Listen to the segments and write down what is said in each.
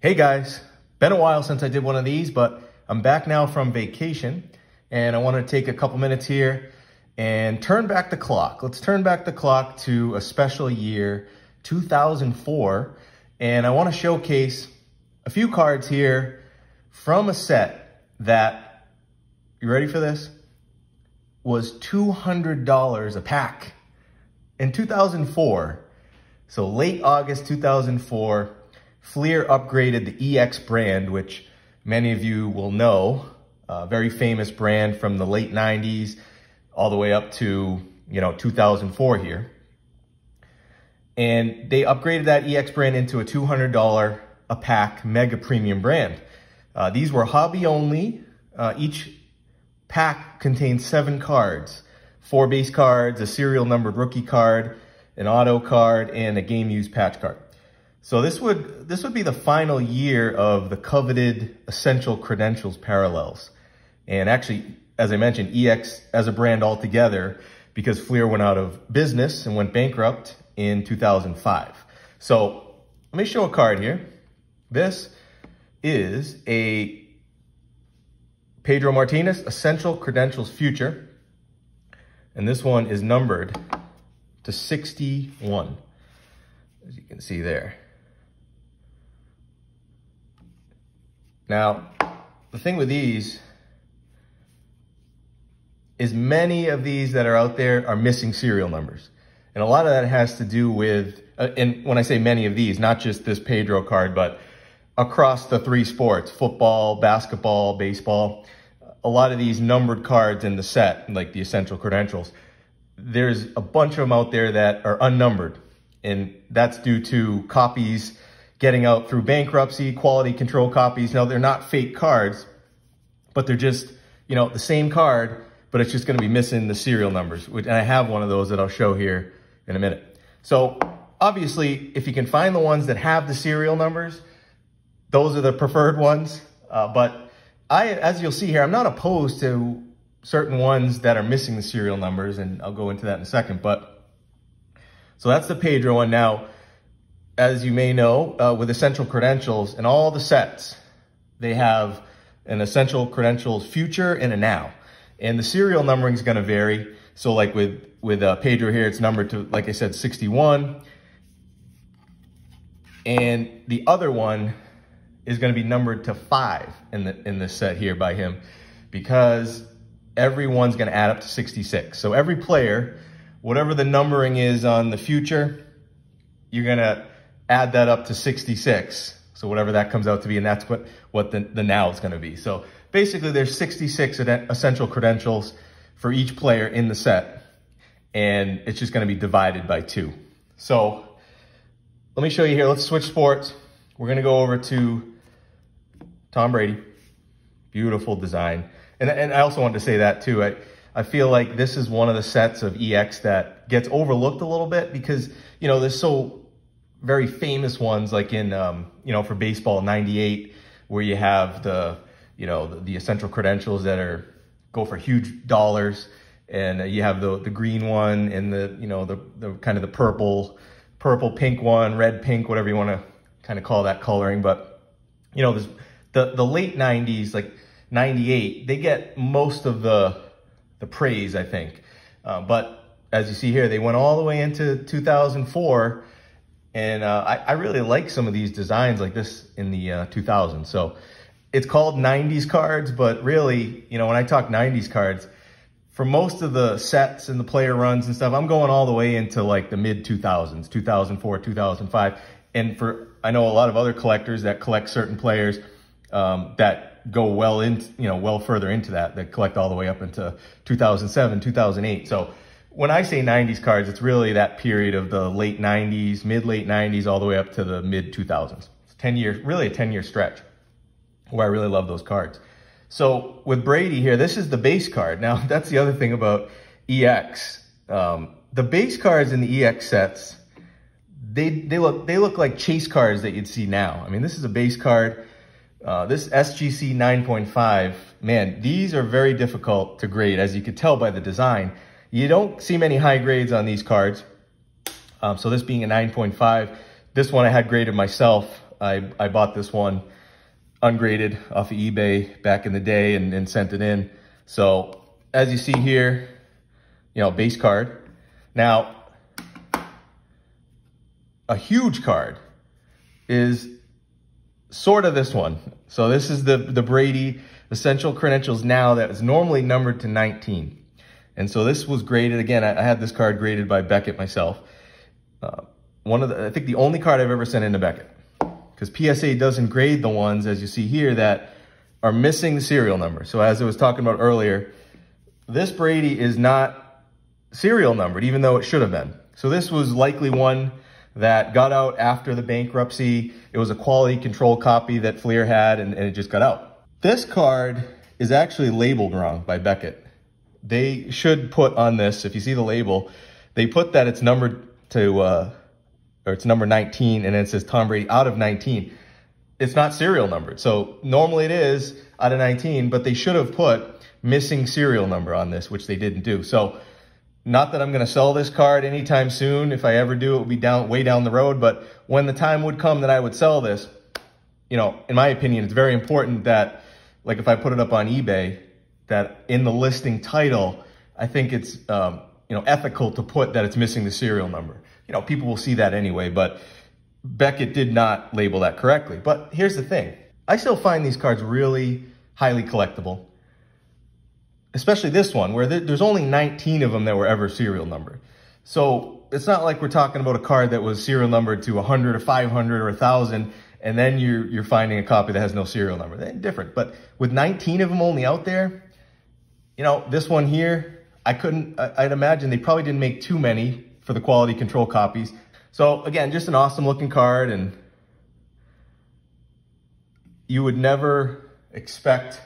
Hey guys, been a while since I did one of these, but I'm back now from vacation and I wanted to take a couple minutes here and turn back the clock. Let's turn back the clock to a special year, 2004, and I want to showcase a few cards here from a set that, you ready for this? Was $200 a pack. In 2004, so late August 2004, Fleer upgraded the EX brand, which many of you will know, a very famous brand from the late 90s all the way up to, you know, 2004 here. And they upgraded that EX brand into a $200 a pack mega premium brand. Uh, these were hobby only. Uh, each pack contained seven cards, four base cards, a serial numbered rookie card, an auto card, and a game used patch card. So this would this would be the final year of the coveted essential credentials parallels. And actually, as I mentioned, EX as a brand altogether, because Fleer went out of business and went bankrupt in 2005. So let me show a card here. This is a Pedro Martinez Essential Credentials Future. And this one is numbered to 61, as you can see there. Now, the thing with these is many of these that are out there are missing serial numbers. And a lot of that has to do with, uh, and when I say many of these, not just this Pedro card, but across the three sports, football, basketball, baseball, a lot of these numbered cards in the set, like the essential credentials, there's a bunch of them out there that are unnumbered. And that's due to copies getting out through bankruptcy, quality control copies. Now, they're not fake cards, but they're just, you know, the same card, but it's just going to be missing the serial numbers. Which, and I have one of those that I'll show here in a minute. So obviously, if you can find the ones that have the serial numbers, those are the preferred ones. Uh, but I, as you'll see here, I'm not opposed to certain ones that are missing the serial numbers, and I'll go into that in a second. But so that's the Pedro one. Now, as you may know, uh, with Essential Credentials and all the sets, they have an Essential Credentials future and a now. And the serial numbering is going to vary. So like with, with uh, Pedro here, it's numbered to, like I said, 61. And the other one is going to be numbered to five in, the, in this set here by him because everyone's going to add up to 66. So every player, whatever the numbering is on the future, you're going to add that up to 66. So whatever that comes out to be, and that's what, what the, the now is gonna be. So basically there's 66 essential credentials for each player in the set, and it's just gonna be divided by two. So let me show you here, let's switch sports. We're gonna go over to Tom Brady. Beautiful design. And, and I also wanted to say that too. I, I feel like this is one of the sets of EX that gets overlooked a little bit because, you know, there's so very famous ones like in, um, you know, for baseball, 98, where you have the, you know, the, the essential credentials that are, go for huge dollars. And you have the, the green one and the, you know, the, the kind of the purple, purple, pink one, red, pink, whatever you want to kind of call that coloring. But, you know, this, the, the late 90s, like 98, they get most of the, the praise, I think. Uh, but as you see here, they went all the way into 2004 and uh, I, I, really like some of these designs like this in the uh, 2000s. So it's called 90s cards, but really, you know, when I talk 90s cards, for most of the sets and the player runs and stuff, I'm going all the way into like the mid 2000s, 2004, 2005. And for, I know a lot of other collectors that collect certain players um, that go well into, you know, well further into that, that collect all the way up into 2007, 2008. So when I say 90s cards, it's really that period of the late 90s, mid late 90s, all the way up to the mid 2000s. It's 10 years, really a 10 year stretch where I really love those cards. So with Brady here, this is the base card. Now that's the other thing about EX. Um, the base cards in the EX sets, they, they look, they look like chase cards that you'd see now. I mean, this is a base card. Uh, this SGC 9.5, man, these are very difficult to grade as you could tell by the design. You don't see many high grades on these cards. Um, so this being a 9.5, this one I had graded myself I, I bought this one ungraded off of eBay back in the day and, and sent it in. So as you see here, you know, base card. Now, a huge card is sort of this one. So this is the, the Brady Essential Credentials Now that is normally numbered to 19. And so this was graded, again, I, had this card graded by Beckett myself. Uh, one of the, I think the only card I've ever sent into Beckett. Because PSA doesn't grade the ones, as you see here, that are missing the serial number. So as I was talking about earlier, this Brady is not serial numbered, even though it should have been. So this was likely one that got out after the bankruptcy. It was a quality control copy that Fleer had, and, and it just got out. This card is actually labeled wrong by Beckett. They should put on this, if you see the label, they put that it's numbered to, uh, or it's number 19, and then it says Tom Brady out of 19. It's not serial numbered. So normally it is out of 19, but they should have put missing serial number on this, which they didn't do. So not that I'm going to sell this card anytime soon. If I ever do, it will be down way down the road. But when the time would come that I would sell this, you know, in my opinion, it's very important that, like if I put it up on eBay, that in the listing title, I think it's, um, you know, ethical to put that it's missing the serial number. You know, people will see that anyway, but Beckett did not label that correctly. But here's the thing. I still find these cards really highly collectible especially this one, where there's only 19 of them that were ever serial numbered. So it's not like we're talking about a card that was serial numbered to 100 or 500 or 1,000, and then you're, you're finding a copy that has no serial number. They're different. But with 19 of them only out there, you know, this one here, I couldn't, I'd imagine they probably didn't make too many for the quality control copies. So again, just an awesome looking card and you would never expect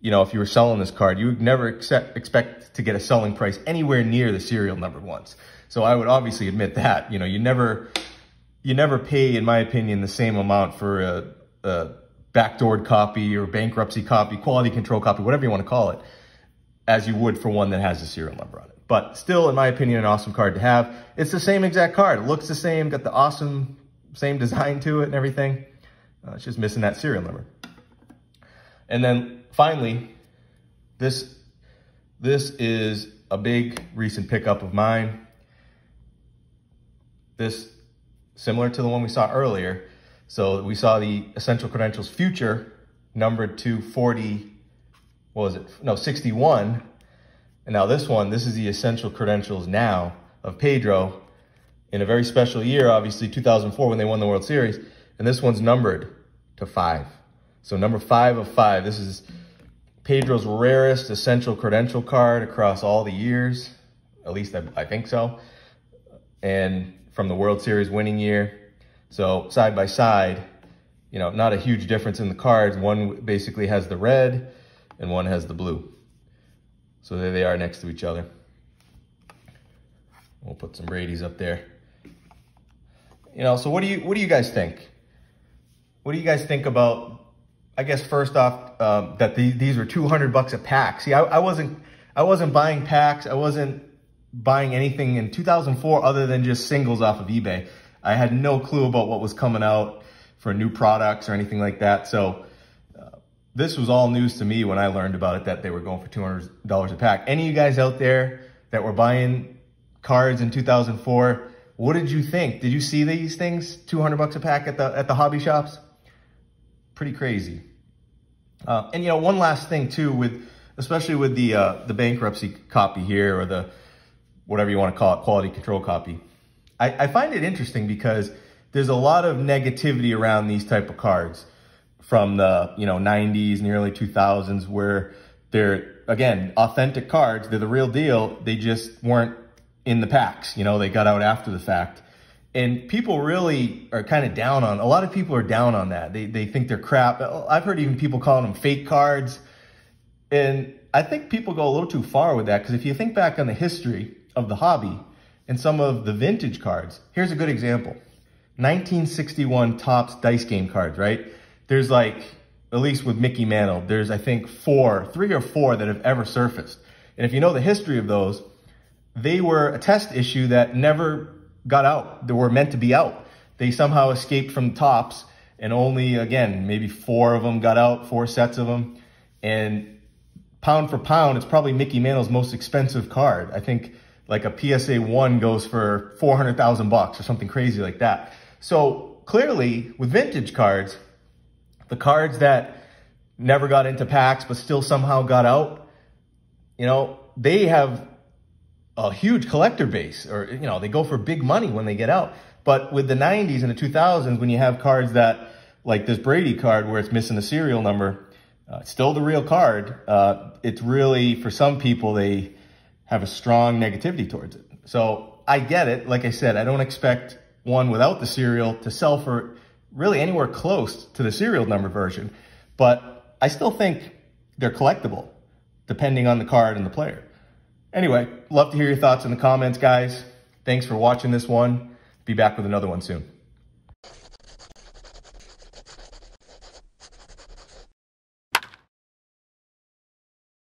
you know, if you were selling this card, you would never accept, expect to get a selling price anywhere near the serial number ones. So I would obviously admit that, you know, you never, you never pay, in my opinion, the same amount for a, a backdoored copy or bankruptcy copy, quality control copy, whatever you want to call it, as you would for one that has a serial number on it. But still, in my opinion, an awesome card to have. It's the same exact card. It looks the same, got the awesome same design to it and everything. Uh, it's just missing that serial number. And then finally, this, this is a big recent pickup of mine. This, similar to the one we saw earlier. So we saw the Essential Credentials Future numbered to 40, what was it? No, 61. And now this one, this is the Essential Credentials Now of Pedro in a very special year, obviously 2004 when they won the World Series. And this one's numbered to five. So number five of five, this is Pedro's rarest essential credential card across all the years. At least I, I think so. And from the World Series winning year. So side by side, you know, not a huge difference in the cards. One basically has the red and one has the blue. So there they are next to each other. We'll put some Brady's up there. You know, so what do you what do you guys think? What do you guys think about I guess first off, um, that these, these were 200 bucks a pack. See, I, I wasn't, I wasn't buying packs. I wasn't buying anything in 2004 other than just singles off of eBay. I had no clue about what was coming out for new products or anything like that. So this was all news to me when I learned about it, that they were going for $200 a pack. Any of you guys out there that were buying cards in 2004, what did you think? Did you see these things, 200 bucks a pack at the, at the hobby shops? pretty crazy. Uh, and you know, one last thing too, with especially with the uh, the bankruptcy copy here or the whatever you want to call it, quality control copy. I, I find it interesting because there's a lot of negativity around these type of cards from the you know 90s and early 2000s where they're again authentic cards. They're the real deal. They just weren't in the packs. You know, they got out after the fact. And people really are kind of down on, a lot of people are down on that. They, they think they're crap. I've heard even people calling them fake cards. And I think people go a little too far with that because if you think back on the history of the hobby and some of the vintage cards, here's a good example. 1961 Topps dice game cards, right? There's like, at least with Mickey Mantle, there's I think four, three or four that have ever surfaced. And if you know the history of those, they were a test issue that never got out. They were meant to be out. They somehow escaped from the Topps, and only, again, maybe four of them got out, four sets of them. And pound for pound, it's probably Mickey Mantle's most expensive card. I think like a PSA 1 goes for 400,000 bucks or something crazy like that. So clearly, with vintage cards, the cards that never got into packs but still somehow got out, you know, they have a huge collector base or, you know, they go for big money when they get out. But with the 90s and the 2000s, when you have cards that, like this Brady card where it's missing the serial number, uh, still the real card, uh, it's really, for some people, they have a strong negativity towards it. So I get it. Like I said, I don't expect one without the serial to sell for really anywhere close to the serial number version. But I still think they're collectible, depending on the card and the player. Anyway, love to hear your thoughts in the comments, guys. Thanks for watching this one. Be back with another one soon.